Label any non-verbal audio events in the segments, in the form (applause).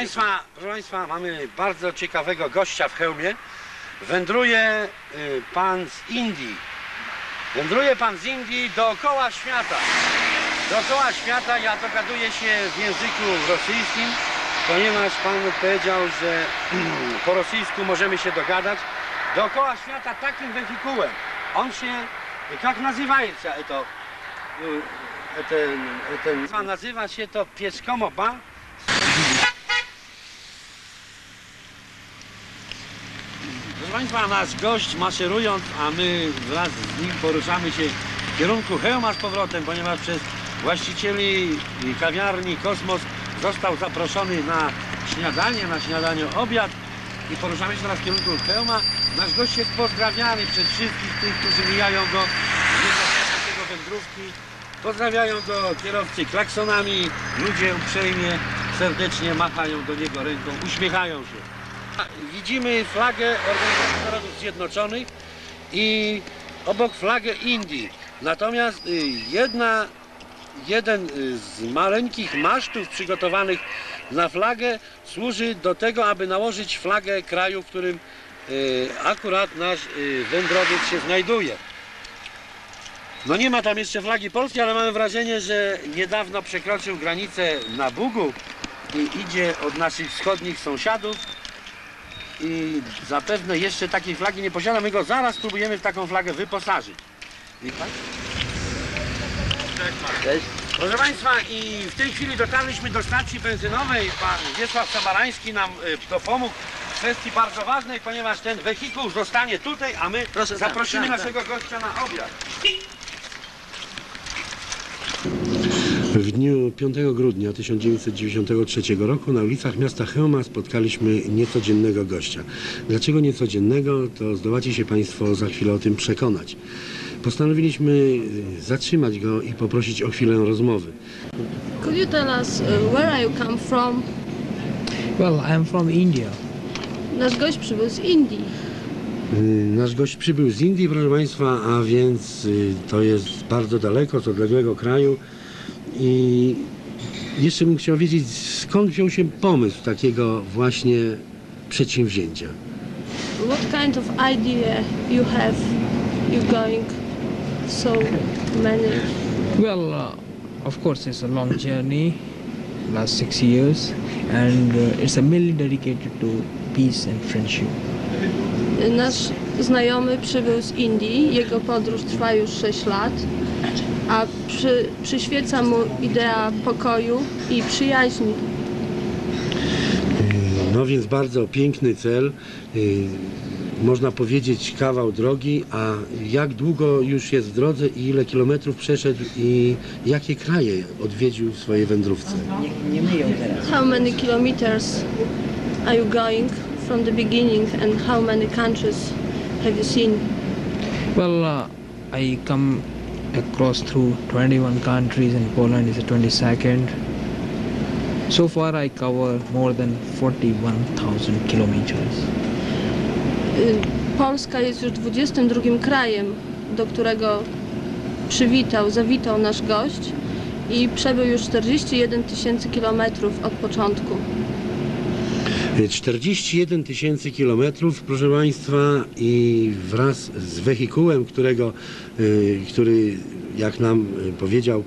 Państwa, proszę Państwa, mamy bardzo ciekawego gościa w hełmie. Wędruje y, Pan z Indii. Wędruje Pan z Indii dookoła świata. Dookoła świata ja dogaduję się w języku rosyjskim, ponieważ Pan powiedział, że (clears throat) po rosyjsku możemy się dogadać. Dookoła świata takim wehikułem. On się, jak nazywa się to? Y, ten, ten... Nazywa się to Pieskomoba. Proszę Państwa, nasz gość maszerując, a my wraz z nim poruszamy się w kierunku Chełma z powrotem, ponieważ przez właścicieli kawiarni Kosmos został zaproszony na śniadanie, na śniadanie obiad i poruszamy się teraz w kierunku Chełma. Nasz gość jest pozdrawiany przez wszystkich tych, którzy mijają go z jego, wędrówki. Pozdrawiają go kierowcy klaksonami, ludzie uprzejmie, serdecznie machają do niego ręką, uśmiechają się. Widzimy flagę Organizacji Narodów Zjednoczonych i obok flagę Indii. Natomiast y, jedna, jeden y, z maleńkich masztów przygotowanych na flagę służy do tego, aby nałożyć flagę kraju, w którym y, akurat nasz wędrowiec się znajduje. No nie ma tam jeszcze flagi polskiej, ale mamy wrażenie, że niedawno przekroczył granicę na Bugu i idzie od naszych wschodnich sąsiadów i zapewne jeszcze takiej flagi nie posiada. My go zaraz spróbujemy w taką flagę wyposażyć. Pan? Cześć. Proszę Państwa, i w tej chwili dotarliśmy do stacji benzynowej. Pan Wiesław Samarański nam y, dopomógł w kwestii bardzo ważnej, ponieważ ten wehikuł zostanie tutaj, a my Proszę, tak, zaprosimy tak, naszego gościa na obiad. W dniu 5 grudnia 1993 roku na ulicach miasta Chełma spotkaliśmy niecodziennego gościa. Dlaczego niecodziennego, to zdołacie się Państwo za chwilę o tym przekonać. Postanowiliśmy y, zatrzymać go i poprosić o chwilę rozmowy. Could you tell us uh, where are you come from? Well, I'm from India. Nasz gość przybył z Indii. Y, Nasz gość przybył z Indii, proszę Państwa, a więc to jest bardzo daleko, z odległego kraju. I jeszcze bym chciał wiedzieć, skąd wziął się pomysł takiego właśnie przedsięwzięcia. What kind of idea you have? You going so many? Well, uh, of course, it's a long journey, last six years, and uh, it's a mainly dedicated to peace and friendship. Nasz znajomy przybył z Indii. Jego podróż trwa już 6 lat, a przy, przyświeca mu idea pokoju i przyjaźni. No więc bardzo piękny cel. y, Można powiedzieć kawał drogi, a jak długo już jest w drodze i ile kilometrów przeszedł i jakie kraje odwiedził w swojej wędrówce? How many kilometers are you going from the beginning and how many countries have you seen? Well, uh, I come across through 21 countries, and Poland is the 22nd. So far, I cover more than 41,000 kilometers. Polska jest już 22 krajem, do którego przywitał, zawitał nasz gość i przebył już 41 tysięcy kilometrów od początku. 41 tysięcy kilometrów, proszę Państwa, i wraz z wehikułem, którego, y, który, jak nam y, powiedział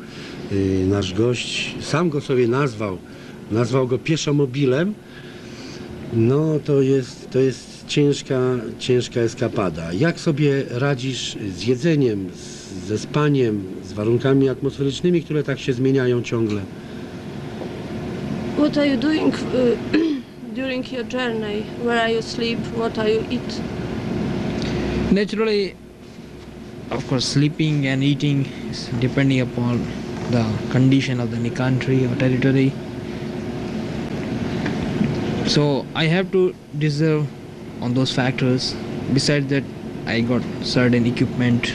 y, nasz gość, sam go sobie nazwał, nazwał go pieszomobilem, no to jest, to jest ciężka, ciężka eskapada. Jak sobie radzisz z jedzeniem, z, ze spaniem, z warunkami atmosferycznymi, które tak się zmieniają ciągle? What are you doing (clears throat) during your journey? Where are you sleep? What are you eat? Naturally, of course, sleeping and eating is depending upon the condition of the country or territory. So I have to deserve on those factors. Besides that, I got certain equipment,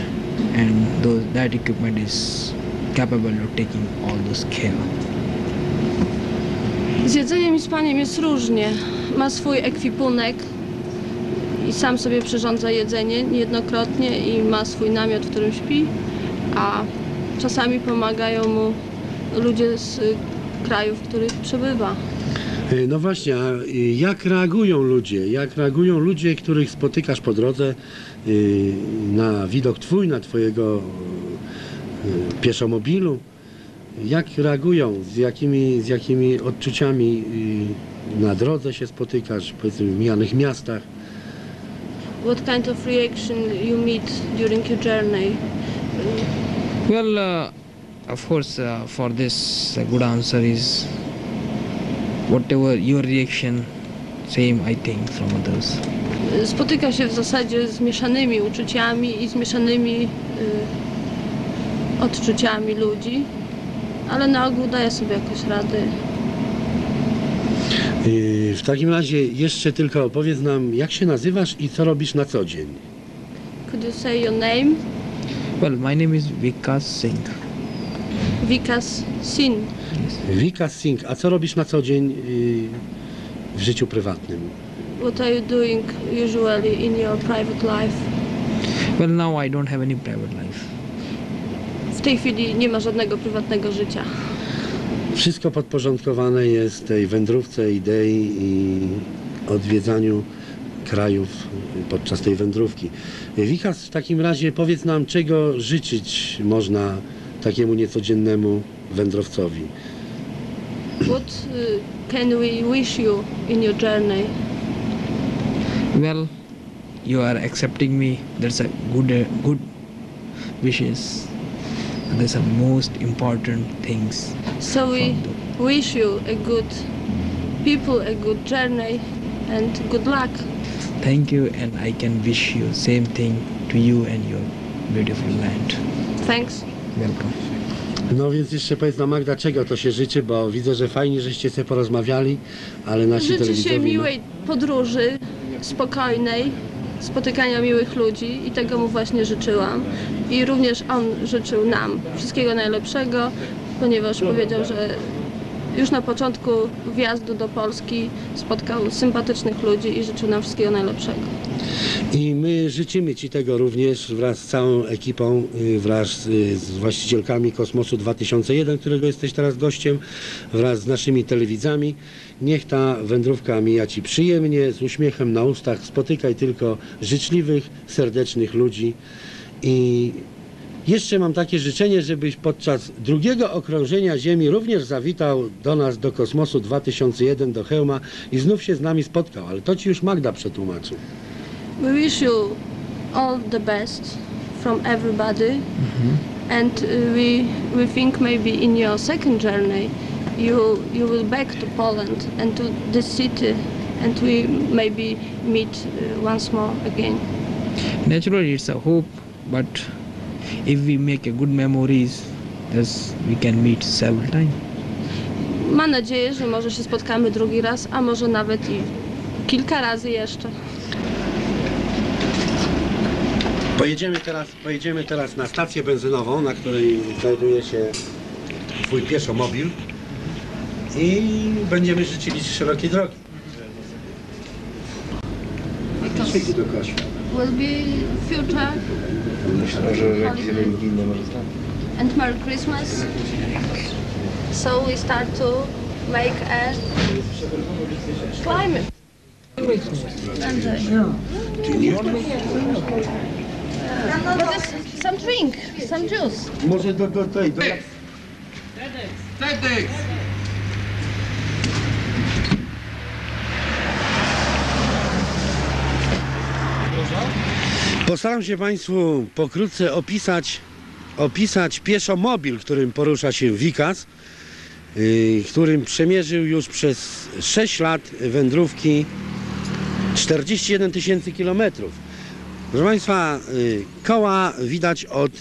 and those, that equipment is capable of taking all those care. Z jedzeniem i spaniem jest różnie. Ma swój ekwipunek i sam sobie przyrządza jedzenie niejednokrotnie i ma swój namiot, w którym śpi, a czasami pomagają mu ludzie z krajów, w których przebywa. E, No właśnie, a jak reagują ludzie? Jak reagują ludzie, których spotykasz po drodze y, na widok twój, na twojego y, pieszomobilu? Jak reagują? Z jakimi, z jakimi odczuciami y, na drodze się spotykasz, powiedzmy w mijanych miastach? What kind of reaction you meet during your journey? Well, uh, of course, uh, for this, a good answer is whatever your reaction, same I think from others. Spotyka się w zasadzie z mieszanymi uczuciami i z mieszanymi y, odczuciami ludzi, ale na ogół daje sobie jakoś radę. Y, W takim razie jeszcze tylko opowiedz nam, jak się nazywasz i co robisz na co dzień? Could you say your name? Well, my name is Vikas Singh. Vikas Sin. Wika Singh, a co robisz na co dzień y, w życiu prywatnym? What are you doing usually in your private life? Well, now I don't have any private life. W tej chwili nie ma żadnego prywatnego życia. Wszystko podporządkowane jest tej wędrówce, idei i odwiedzaniu krajów podczas tej wędrówki. Wikas, w takim razie powiedz nam, czego życzyć można takiemu niecodziennemu wędrowcowi. What y, can we wish you in your journey? Well, you are accepting me. That's a good, uh, good wishes. And that's the most important things. So we wish you a good people, a good journey, and good luck. Thank you, and I can wish you same thing to you and your beautiful land. Thanks. Welcome. No więc jeszcze powiedz nam Magda, czego to się życzy, bo widzę, że fajnie, żeście sobie porozmawiali, ale nasi Życzę się no- miłej podróży, spokojnej, spotykania miłych ludzi i tego mu właśnie życzyłam. I również on życzył nam wszystkiego najlepszego, ponieważ powiedział, że już na początku wjazdu do Polski spotkał sympatycznych ludzi i życzył nam wszystkiego najlepszego. I my życzymy Ci tego również wraz z całą ekipą, y, wraz z właścicielkami Kosmosu 2001, którego jesteś teraz gościem, wraz z naszymi telewidzami. Niech ta wędrówka mija Ci przyjemnie, z uśmiechem na ustach. Spotykaj tylko życzliwych, serdecznych ludzi. I jeszcze mam takie życzenie, żebyś podczas drugiego okrążenia Ziemi również zawitał do nas, do Kosmosu 2001, do Hełma i znów się z nami spotkał. Ale to Ci już Magda przetłumaczy. We wish you all the best from everybody, and uh, we we think maybe in your second journey, you you will back to Poland and to this city, and we maybe meet uh, once more again. Naturally, it's a hope, but if we make a good memories, thus we can meet several times. Mam nadzieję, że może się spotkamy drugi raz, a może nawet i kilka razy jeszcze. Pojedziemy teraz, pojedziemy teraz na stację benzynową, na której znajduje się Twój pieszomobil i będziemy życzyli szerokiej drogi. Świeci do kościół. Will be future Myślę, że lekcje religijne może tak. and Merry Christmas. So we start to make a climate. Andrzej. Uh, but it's some drink, some juice. Może do, do tej, do... Postaram się Państwu pokrótce opisać, opisać pieszomobil, którym porusza się Wikas, yy, którym przemierzył już przez 6 lat wędrówki 41 tysięcy kilometrów. Proszę Państwa, yy, koła widać od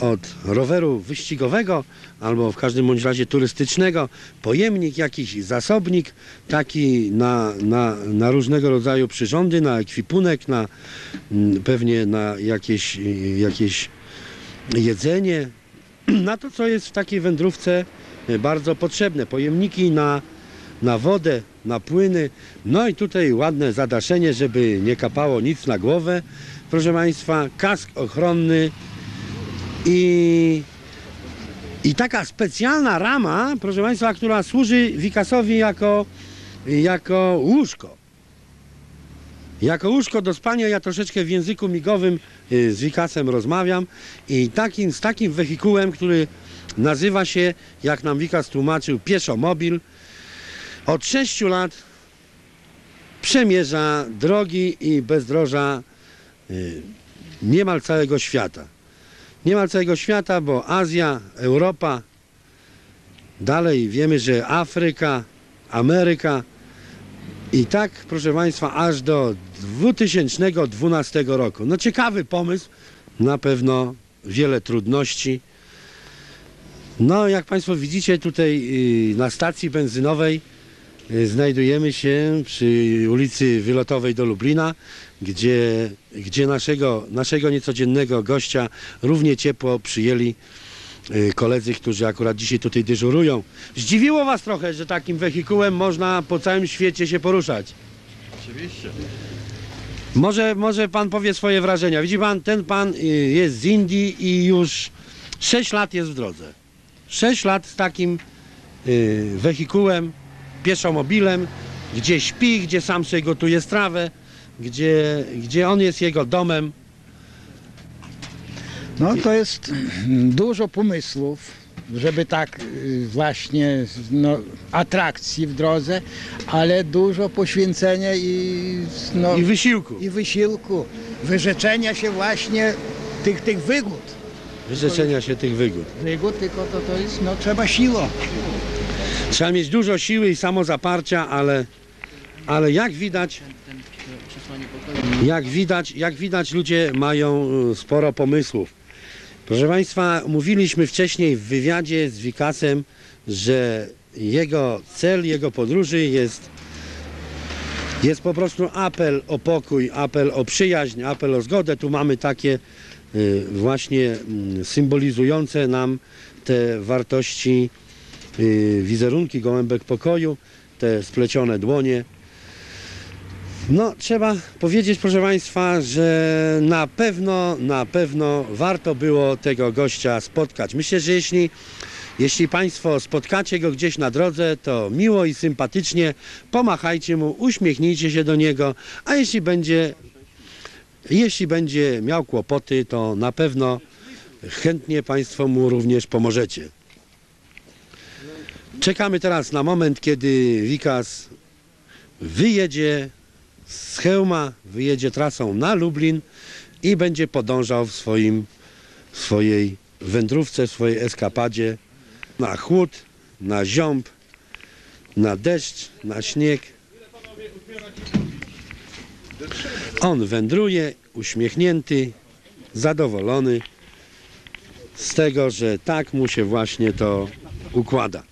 od roweru wyścigowego albo w każdym bądź razie turystycznego, pojemnik, jakiś zasobnik, taki na, na, na różnego rodzaju przyrządy, na ekwipunek, na mm, pewnie na jakieś, y, jakieś jedzenie, (clears throat) na to, co jest w takiej wędrówce y, bardzo potrzebne. Pojemniki na, na wodę, na płyny, no i tutaj ładne zadaszenie, żeby nie kapało nic na głowę. Proszę Państwa, kask ochronny, i I taka specjalna rama, proszę Państwa, która służy Wikasowi jako, jako łóżko. Jako łóżko do spania ja troszeczkę w języku migowym y, z Wikasem rozmawiam i takim, z takim wehikułem, który nazywa się, jak nam Wikas tłumaczył, pieszomobil, od 6 lat przemierza drogi i bezdroża y, niemal całego świata. Niemal całego świata, bo Azja, Europa, dalej wiemy, że Afryka, Ameryka i tak, proszę Państwa, aż do 2012 roku. No ciekawy pomysł, na pewno wiele trudności. No, jak Państwo widzicie tutaj y, na stacji benzynowej y, znajdujemy się przy ulicy Wylotowej do Lublina, gdzie, gdzie naszego, naszego niecodziennego gościa równie ciepło przyjęli y, koledzy, którzy akurat dzisiaj tutaj dyżurują. Zdziwiło Was trochę, że takim wehikułem można po całym świecie się poruszać. Oczywiście. Może, może Pan powie swoje wrażenia. Widzi Pan, ten Pan y, jest z Indii i już 6 lat jest w drodze. 6 lat z takim y, wehikułem, pieszomobilem, gdzie śpi, gdzie sam sobie gotuje strawę, gdzie, gdzie on jest jego domem. No to jest dużo pomysłów, żeby tak y, właśnie no, atrakcji w drodze, ale dużo poświęcenia i, no, I wysiłku. i wysiłku, wyrzeczenia się właśnie tych, tych wygód. Wyrzeczenia się tych wygód. Wygód, tylko to, to jest, no trzeba siłą. Trzeba mieć dużo siły i samozaparcia, ale, ale jak widać, jak widać, jak widać ludzie mają y, sporo pomysłów. Proszę Państwa, mówiliśmy wcześniej w wywiadzie z Wikasem, że jego cel, jego podróży jest, jest po prostu apel o pokój, apel o przyjaźń, apel o zgodę. Tu mamy takie y, właśnie mm, symbolizujące nam te wartości y, wizerunki gołębek pokoju, te splecione dłonie. No, trzeba powiedzieć, proszę Państwa, że na pewno, na pewno warto było tego gościa spotkać. Myślę, że jeśli, jeśli Państwo spotkacie go gdzieś na drodze, to miło i sympatycznie pomachajcie mu, uśmiechnijcie się do niego, a jeśli będzie, jeśli będzie miał kłopoty, to na pewno chętnie Państwo mu również pomożecie. Czekamy teraz na moment, kiedy Wikas wyjedzie z Chełma, wyjedzie trasą na Lublin i będzie podążał w swoim, swojej wędrówce, w swojej eskapadzie na chłód, na ziąb, na deszcz, na śnieg. On wędruje uśmiechnięty, zadowolony z tego, że tak mu się właśnie to układa.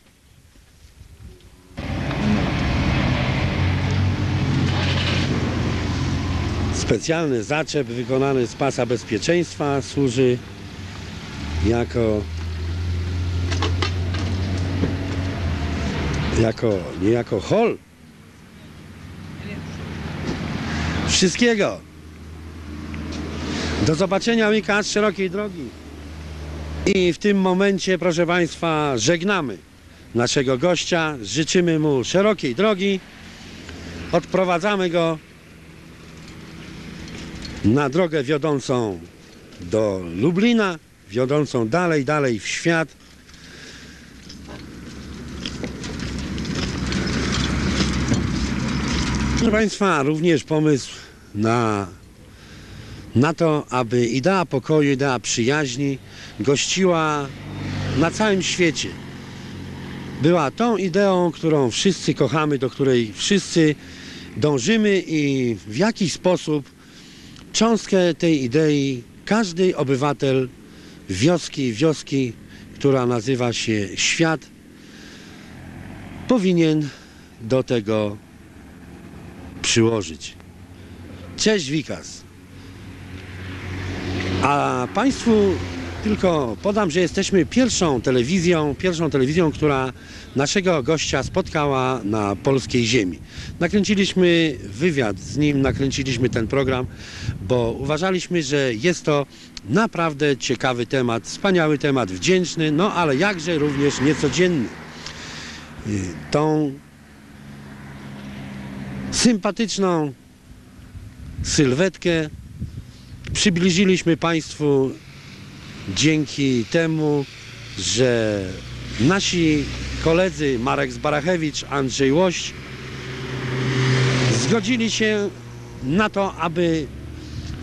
Specjalny zaczep wykonany z pasa bezpieczeństwa służy jako jako niejako hol wszystkiego. Do zobaczenia Mika z szerokiej drogi. I w tym momencie, proszę Państwa, żegnamy naszego gościa, życzymy mu szerokiej drogi, odprowadzamy go na drogę wiodącą do Lublina, wiodącą dalej, dalej w świat. Proszę Państwa, również pomysł na, na to, aby idea pokoju, idea przyjaźni gościła na całym świecie. Była tą ideą, którą wszyscy kochamy, do której wszyscy dążymy i w jakiś sposób cząstkę tej idei każdy obywatel wioski, wioski, która nazywa się świat, powinien do tego przyłożyć. Cześć Wikas. A Państwu tylko podam, że jesteśmy pierwszą telewizją, pierwszą telewizją, która naszego gościa spotkała na polskiej ziemi. Nakręciliśmy wywiad z nim, nakręciliśmy ten program, bo uważaliśmy, że jest to Naprawdę ciekawy temat, wspaniały temat, wdzięczny, no ale jakże również niecodzienny. Y, Tą sympatyczną sylwetkę przybliżyliśmy Państwu dzięki temu, że nasi koledzy Marek Zbarachewicz, Andrzej Łoś zgodzili się na to, aby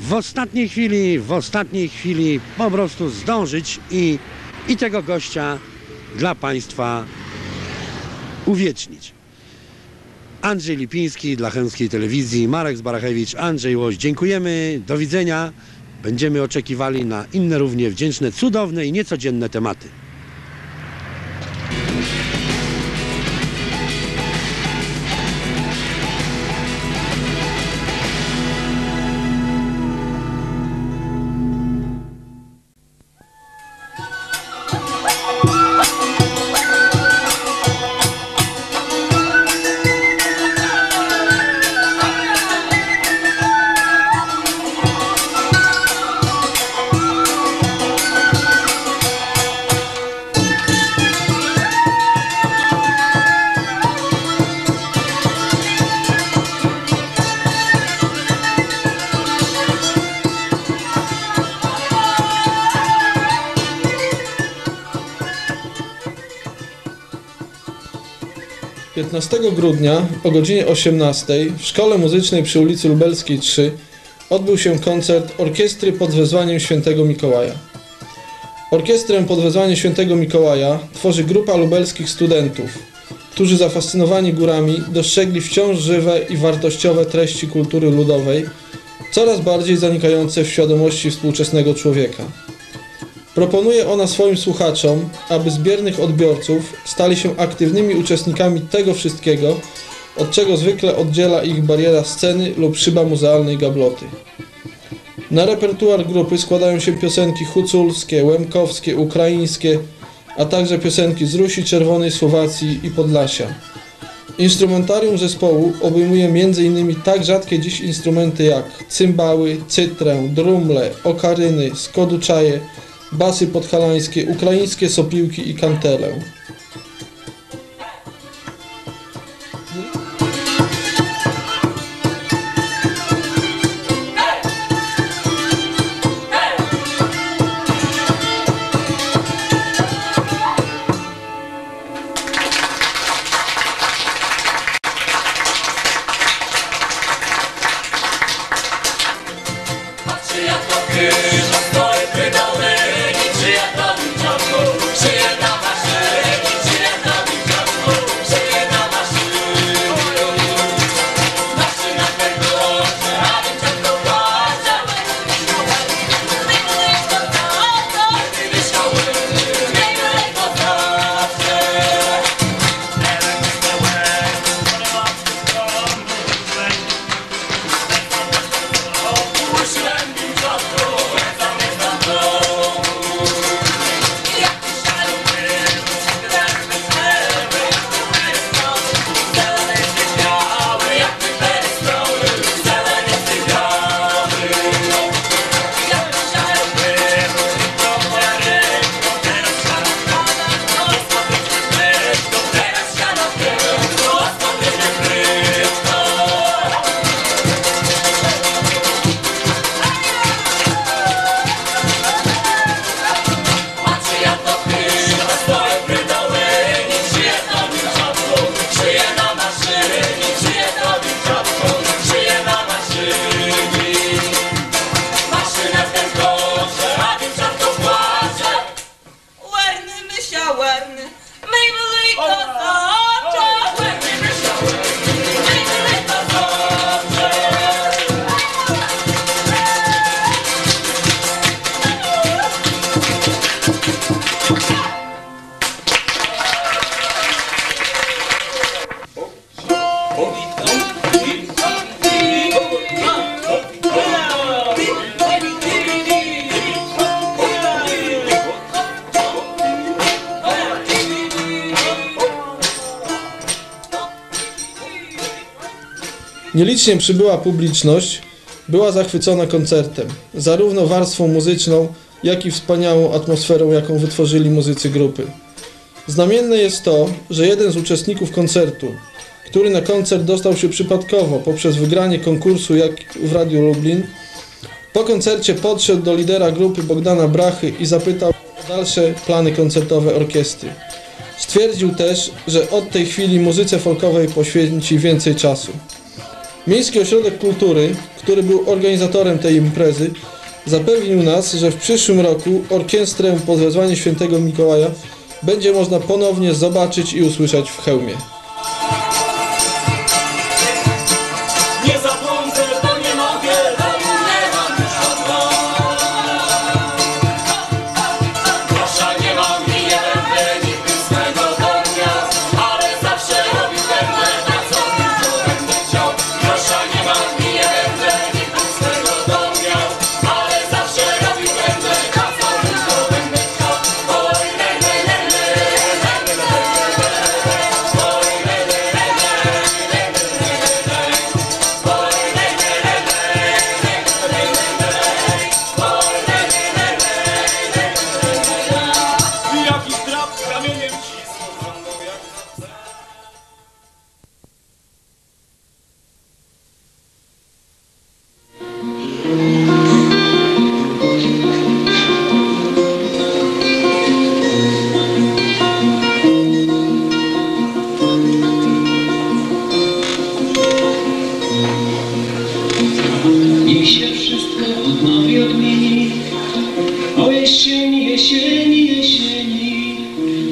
w ostatniej chwili, w ostatniej chwili po prostu zdążyć i, i tego gościa dla Państwa uwiecznić. Andrzej Lipiński dla Chęskiej Telewizji, Marek Zbarachewicz, Andrzej Łoś. Dziękujemy, do widzenia. Będziemy oczekiwali na inne równie wdzięczne, cudowne i niecodzienne tematy. - 15 grudnia o godzinie 18 w Szkole Muzycznej przy ulicy Lubelskiej 3 odbył się koncert orkiestry pod wezwaniem Świętego Mikołaja. Orkiestrę pod wezwaniem Świętego Mikołaja tworzy grupa lubelskich studentów, którzy zafascynowani górami dostrzegli wciąż żywe i wartościowe treści kultury ludowej, coraz bardziej zanikające w świadomości współczesnego człowieka. Proponuje ona swoim słuchaczom, aby z biernych odbiorców stali się aktywnymi uczestnikami tego wszystkiego, od czego zwykle oddziela ich bariera sceny lub szyba muzealnej gabloty. Na repertuar grupy składają się piosenki huculskie, łemkowskie, ukraińskie, a także piosenki z Rusi Czerwonej, Słowacji i Podlasia. Instrumentarium zespołu obejmuje m.in. tak rzadkie dziś instrumenty jak cymbały, cytrę, drumle, okaryny, skoduczaje, basy podhalańskie, ukraińskie sopiłki i kantelę. Nielicznie przybyła publiczność, była zachwycona koncertem, zarówno warstwą muzyczną, jak i wspaniałą atmosferą, jaką wytworzyli muzycy grupy. Znamienne jest to, że jeden z uczestników koncertu, który na koncert dostał się przypadkowo poprzez wygranie konkursu jak w Radiu Lublin, po koncercie podszedł do lidera grupy Bogdana Brachy i zapytał o dalsze plany koncertowe orkiestry. Stwierdził też, że od tej chwili muzyce folkowej poświęci więcej czasu. Miejski Ośrodek Kultury, który był organizatorem tej imprezy, zapewnił nas, że w przyszłym roku orkiestrę pod wezwaniem świętego Mikołaja będzie można ponownie zobaczyć i usłyszeć w hełmie.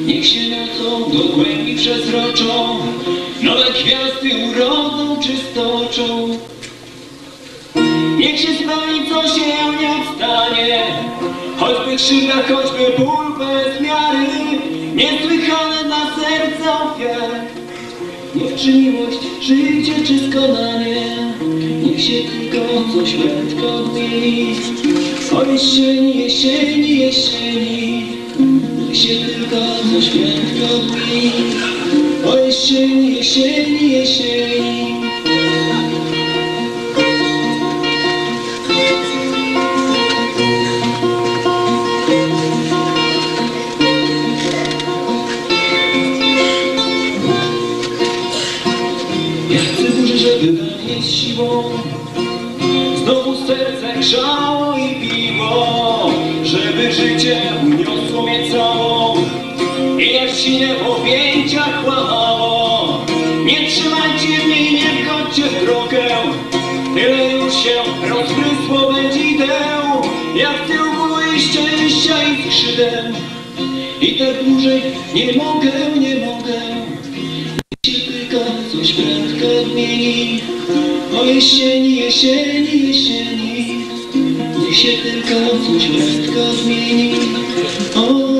Niech się nocą do głębi przezroczą Nowe gwiazdy urodzą, czystoczą Niech się spełni, co się nie stanie Choćby krzywda, choćby ból bez miary Niesłychane dla serca ofiar. Niech czy miłość, życie czy skonanie Niech się tylko coś prędko odmieni O jesieni, jesieni, jesieni tylko to 舍 Sinie w objęciach Nie trzymajcie mnie, nie wchodźcie w drogę. Tyle już się rozprysło będzie Jak tył bólu i szczęścia i skrzydeł. I tak dłużej nie mogę, nie mogę. Się tylko coś prędko odmieni. O jesieni, jesieni, jesieni. Niech się tylko coś prędko odmieni. O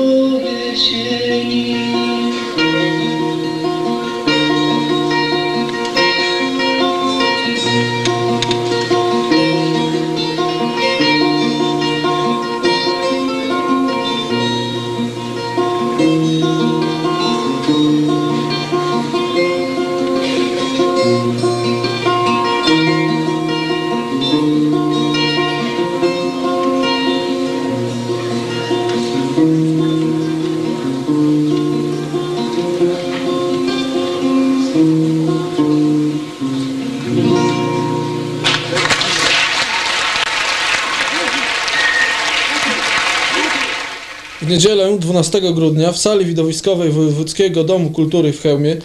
niedzielę 12 grudnia w sali widowiskowej Wojewódzkiego Domu Kultury w Chełmie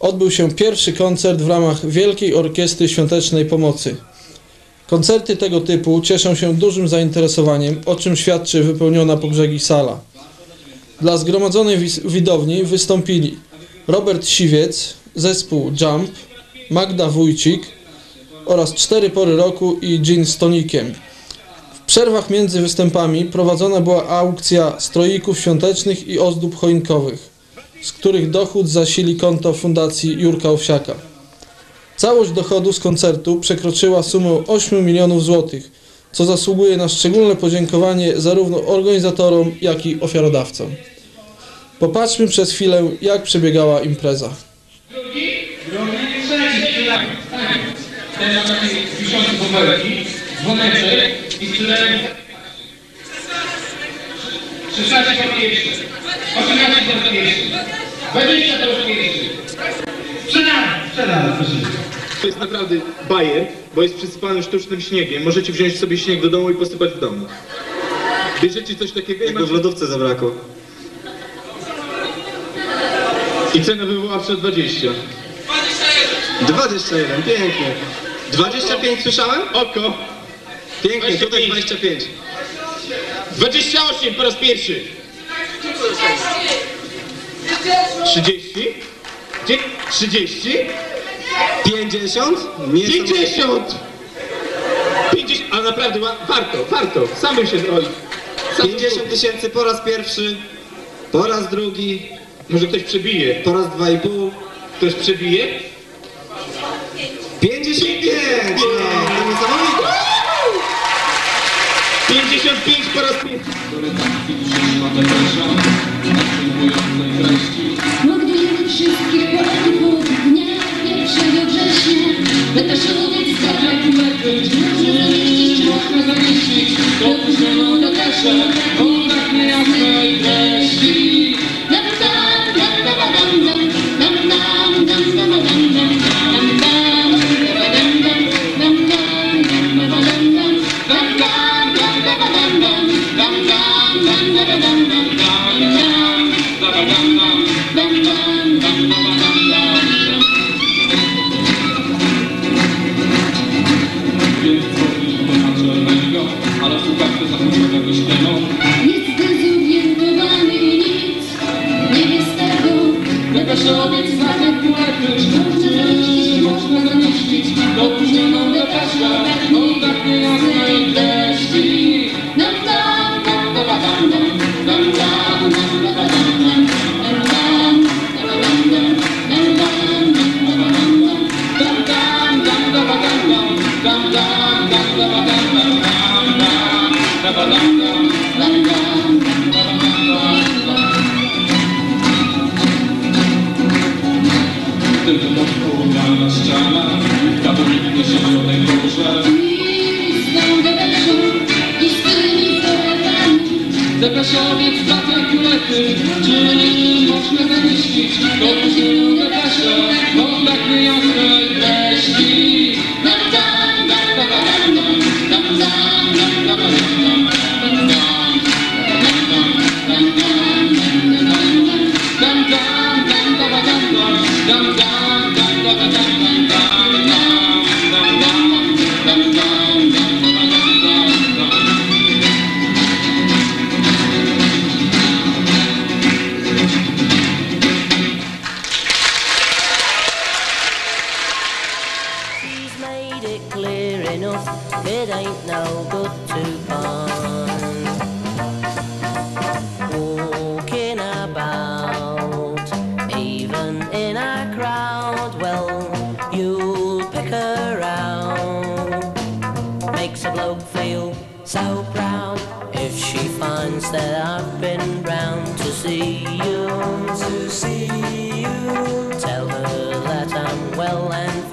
odbył się pierwszy koncert w ramach Wielkiej Orkiestry Świątecznej Pomocy. Koncerty tego typu cieszą się dużym zainteresowaniem, o czym świadczy wypełniona po brzegi sala. Dla zgromadzonej widowni wystąpili Robert Siwiec, zespół Jump, Magda Wójcik oraz Cztery Pory Roku i Gin z tonikiem. W przerwach między występami prowadzona była aukcja stroików świątecznych i ozdób choinkowych, z których dochód zasili konto Fundacji Jurka Owsiaka. Całość dochodu z koncertu przekroczyła sumę 8 milionów złotych, co zasługuje na szczególne podziękowanie zarówno organizatorom, jak i ofiarodawcom. Popatrzmy przez chwilę, jak przebiegała impreza. Ten ma takie wiszące bąbelki, dzwoneczek i tyle 16 do pierwszy, 18 do pierwszy, 20 do pierwszy. Sprzedane! To jest naprawdę bajer, bo jest przysypany sztucznym śniegiem. Możecie wziąć sobie śnieg do domu i posypać w domu. Bierzecie coś takiego i Tego w lodówce zabrakło. I cena wywoławcza 20. 21, pięknie. 25 słyszałem? Oko! Pięknie, tutaj 25. 28 po raz pierwszy. 30? 30? 50? 50! 50, a naprawdę warto, warto, sam bym się zrobił. 50 tysięcy po raz pierwszy, po raz drugi, Może ktoś przebije. po raz dwa i pół, Ktoś przebije? 55! No. 65 po raz pierwszy. No gdy wszystkie poety po dnia 1 września, lata szodek zabrakł jakoś, można zamieścić, można zamieścić, dopuszczono do kasza, kontrakt niejasny i Bam, bam, bam. Warszawie w takie kulety Czy można zamieścić Pod skórę Kasia Oddach niejasnej treści so proud if she finds that I've been round to see you. To see you. Tell her that I'm well and